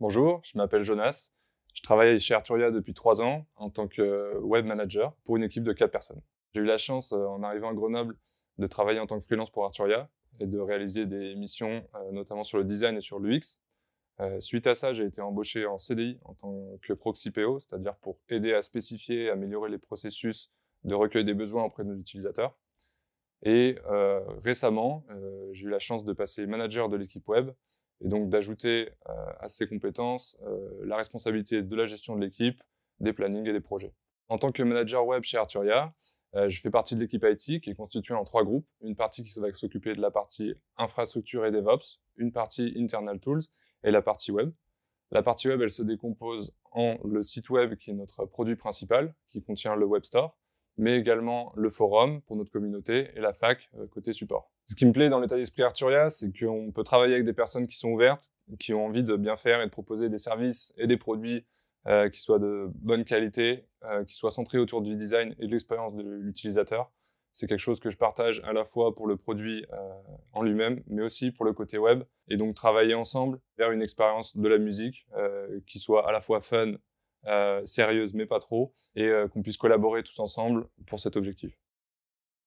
Bonjour, je m'appelle Jonas. Je travaille chez Arturia depuis trois ans en tant que web manager pour une équipe de quatre personnes. J'ai eu la chance, euh, en arrivant à Grenoble, de travailler en tant que freelance pour Arturia et de réaliser des missions, euh, notamment sur le design et sur l'UX. Euh, suite à ça, j'ai été embauché en CDI en tant que proxy PO, c'est-à-dire pour aider à spécifier et améliorer les processus de recueil des besoins auprès de nos utilisateurs. Et récemment, j'ai eu la chance de passer manager de l'équipe web et donc d'ajouter à ces compétences la responsabilité de la gestion de l'équipe, des plannings et des projets. En tant que manager web chez Arturia, euh, je fais partie de l'équipe IT qui est constituée en trois groupes. Une partie qui va s'occuper de la partie infrastructure et DevOps, une partie internal tools et la partie web. La partie web, elle se décompose en le site web qui est notre produit principal, qui contient le web store, mais également le forum pour notre communauté et la fac euh, côté support. Ce qui me plaît dans l'état d'esprit Arturia, c'est qu'on peut travailler avec des personnes qui sont ouvertes, qui ont envie de bien faire et de proposer des services et des produits euh, qui soit de bonne qualité, euh, qui soit centré autour du design et de l'expérience de l'utilisateur. C'est quelque chose que je partage à la fois pour le produit en lui-même, mais aussi pour le côté web. Et donc travailler ensemble vers une expérience de la musique qui soit à la fois fun, sérieuse, mais pas trop, et qu'on puisse collaborer tous ensemble pour cet objectif.